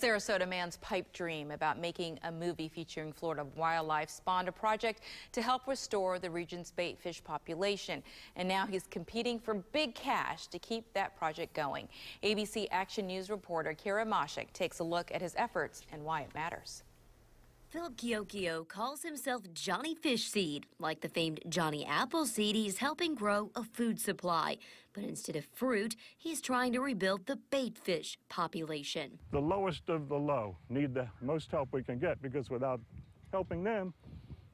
Sarasota man's pipe dream about making a movie featuring Florida wildlife spawned a project to help restore the region's bait fish population. And now he's competing for big cash to keep that project going. ABC Action News reporter Kira Mashik takes a look at his efforts and why it matters. Philip Kiokio calls himself Johnny Fishseed. Like the famed Johnny Appleseed, he's helping grow a food supply. But instead of fruit, he's trying to rebuild the bait fish population. The lowest of the low need the most help we can get because without helping them,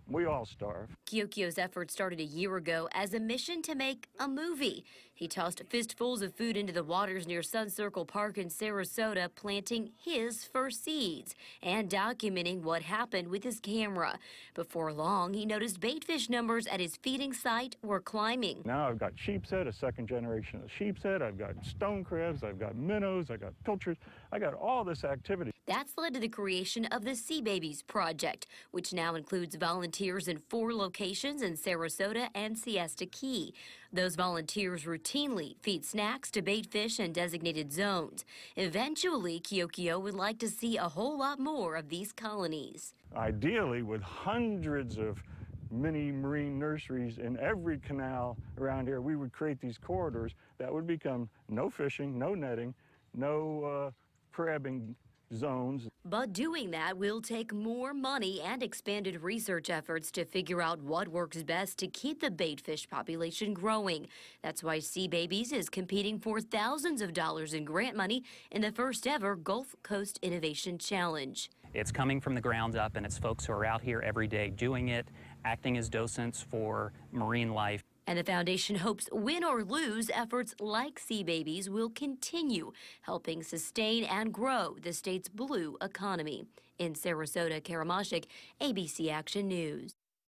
we all starve. Kiokio's effort started a year ago as a mission to make a movie. He tossed fistfuls of food into the waters near Sun Circle Park in Sarasota, planting his first seeds and documenting what happened with his camera. Before long, he noticed baitfish numbers at his feeding site were climbing. Now I've got sheepshead, a second generation of sheepshead. I've got stone crabs. I've got minnows. I've got pilchards. I got all this activity. That's led to the creation of the Sea Babies Project, which now includes volunteers in four locations in Sarasota and Siesta Key. Those volunteers routinely feed snacks to bait fish in designated zones. Eventually, Kiokio would like to see a whole lot more of these colonies. Ideally, with hundreds of mini marine nurseries in every canal around here, we would create these corridors that would become no fishing, no netting, no uh, crabbing zones. But doing that will take more money and expanded research efforts to figure out what works best to keep the baitfish population growing. That's why Sea Babies is competing for thousands of dollars in grant money in the first ever Gulf Coast Innovation Challenge. It's coming from the ground up, and it's folks who are out here every day doing it, acting as docents for marine life. And the foundation hopes win or lose, efforts like Sea Babies will continue helping sustain and grow the state's blue economy. In Sarasota, Kara Mashik, ABC Action News.